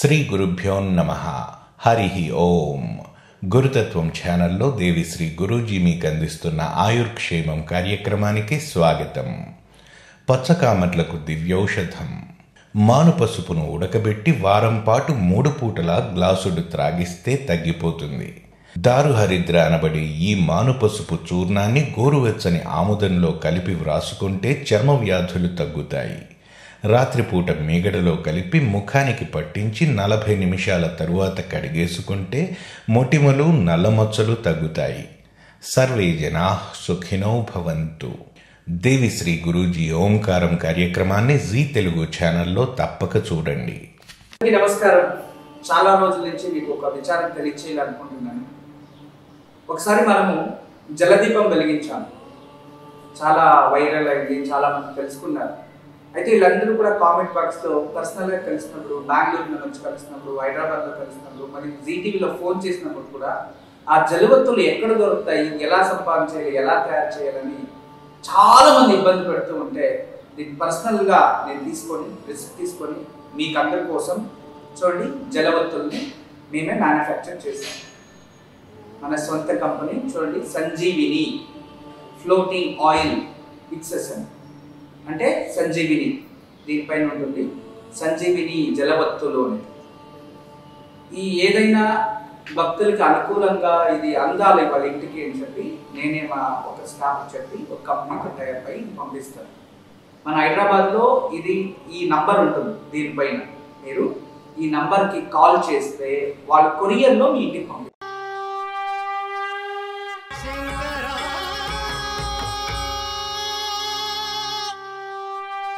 శ్రీ గురుభ్యో నమ. హరి ఓం. గురుతత్వం ఛానల్లో దేవిశ్రీ గురూజీ మీకు అందిస్తున్న ఆయుర్క్షేమం కార్యక్రమానికి స్వాగతం. పచ్చకామట్లకు దివ్యౌషధం. మాను పసుపును ఉడకబెట్టి వారం పాటు మూడు పూటలా గ్లాసుడు త్రాగిస్తే తగ్గిపోతుంది. దారుహరిద్ర అనబడి ఈ మాను పసుపు చూర్ణాన్ని గోరువెచ్చని ఆముదంలో కలిపి వ్రాసుకుంటే చర్మ వ్యాధులు తగ్గుతాయి. రాత్రిపూట మీగడలో కలిపి ముఖానికి పట్టించి నలభై నిమిషాల తరువాత కడిగేసుకుంటే మొటిమలు నల్లమచ్చలు తగ్గుతాయి. సర్వే జనా సుఖినో భవంతు. దేవిశ్రీ గురూజీ ఓంకారం కార్యక్రమాన్ని జీ తెలుగు ఛానల్లో తప్పక చూడండి. నమస్కారం. చాలా రోజుల నుంచి మీకు ఒక విచారం తెలియచేయాలనుకుంటున్నాను. ఒకసారి మనము జలదీపం వెలిగించాము చాలా వైరల్ అయింది చాలా మంది తెలుసుకున్నారు. అయితే వీళ్ళందరూ కూడా కామెంట్ బాక్స్లో పర్సనల్గా కలిసినప్పుడు బెంగళూరులో నుంచి కలిసినప్పుడు హైదరాబాద్లో కలిసినప్పుడు మరియు జీటీవీలో ఫోన్ చేసినప్పుడు కూడా ఆ జలవత్తులు ఎక్కడ దొరుకుతాయి ఎలా సంపాదించాలి ఎలా తయారు చేయాలని చాలా మంది ఇబ్బంది పెడుతూ ఉంటే దీన్ని పర్సనల్గా నేను తీసుకొని రిస్క్ తీసుకొని మీకందరి కోసం చూడండి జలవత్తుల్ని మేమే మ్యానుఫ్యాక్చర్ చేసాం మన సొంత కంపెనీ చూడండి సంజీవిని ఫ్లోటింగ్ ఆయిల్ ఫిక్సెషన్ అంటే సంజీవిని దీనిపైన ఉంటుంది. సంజీవిని జలవత్తులు ఈ ఏదైనా భక్తులకి అనుకూలంగా ఇది అందాలి వాళ్ళ ఇంటికి అని చెప్పి నేనే మా ఒక స్టాఫ్ చెప్పి ఒక కంపెనీకి తయారు పంపిస్తాను. మన హైదరాబాద్లో ఇది ఈ నంబర్ ఉంటుంది దీనిపైన. మీరు ఈ నంబర్కి కాల్ చేస్తే వాళ్ళు కొరియర్లో మీ ఇంటికి పంపిస్తారు.